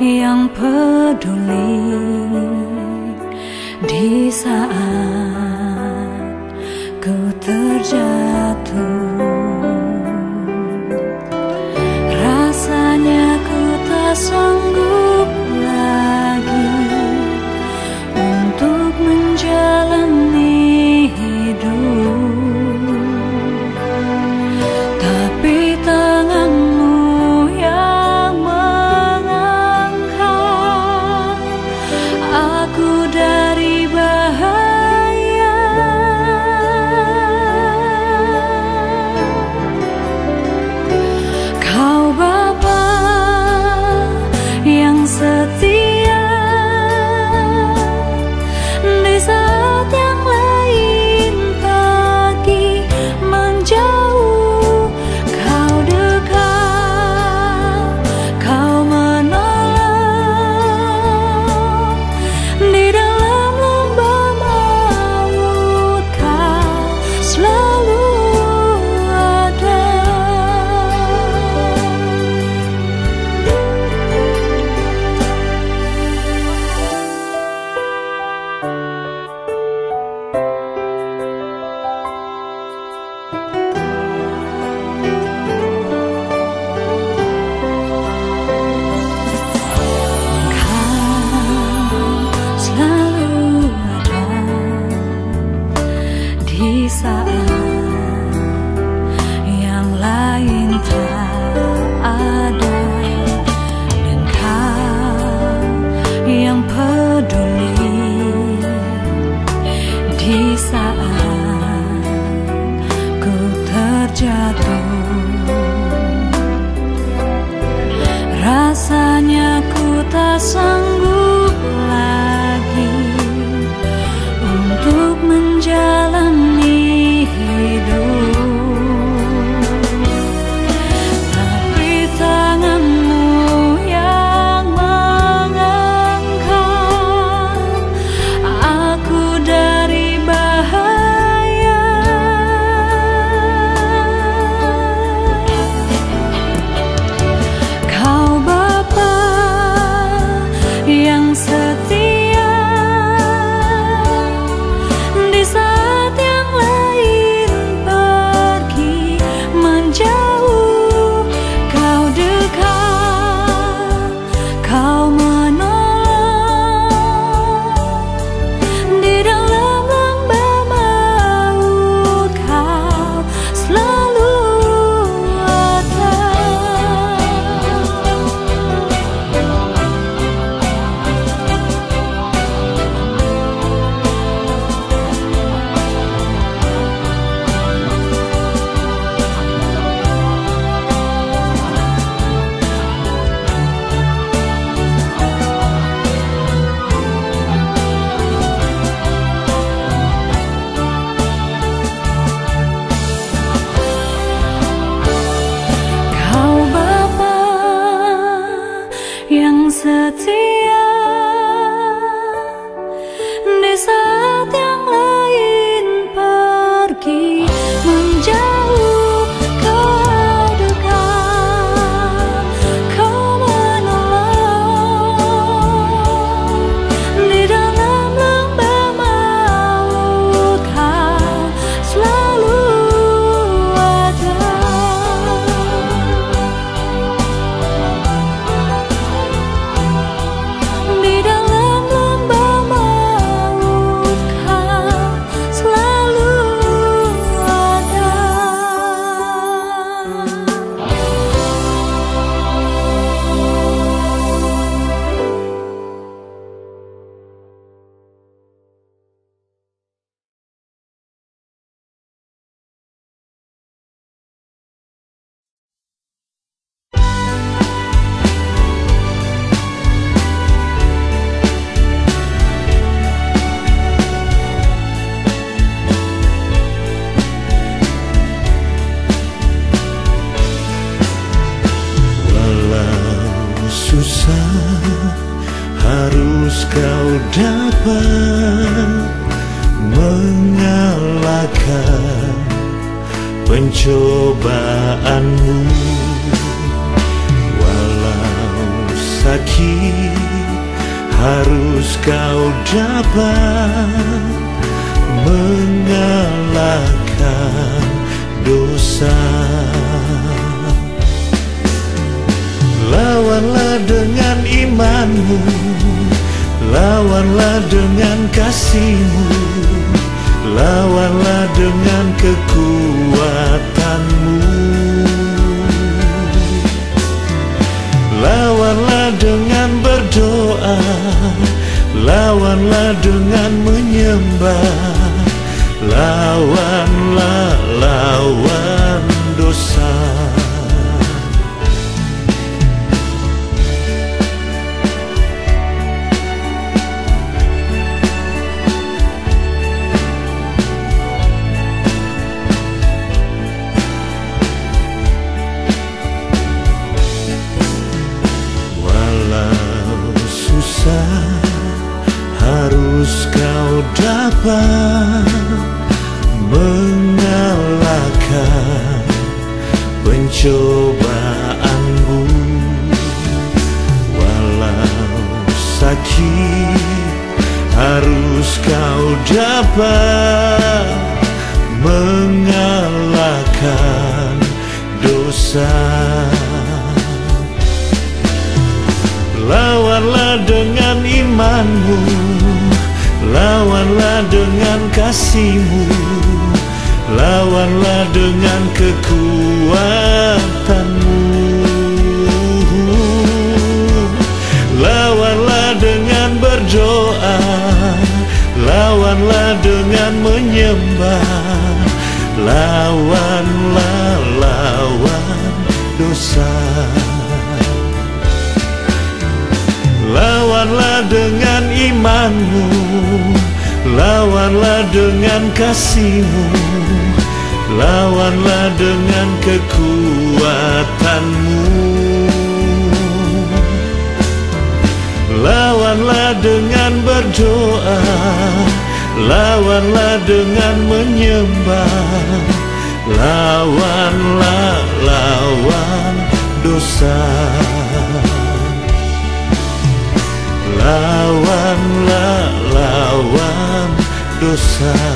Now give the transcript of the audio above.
yang peduli di saat ku terjatuh. aquí. Dapat mengalahkan pencobaanmu Walau sakit harus kau dapat mengalahkan dosa. Lawanlah dengan imanmu, lawanlah dengan kasihmu, lawanlah dengan kekuatanmu. Lawanlah dengan berdoa. Lawanlah dengan menyembah dapat mengalahkan pencobaanmu. Walau sakit harus kau dapat mengalahkan dosa kasihmu. Lawanlah dengan kekuatanmu. Lawanlah dengan berdoa. Lawanlah dengan menyembah. Lawanlah lawan dosa. Lawanlah dengan imanmu Lawanlah dengan kasihmu. Lawanlah dengan kekuatanmu. Lawanlah dengan berdoa. Lawanlah dengan menyembah. Lawanlah lawan dosa Lawanlah lawan dosa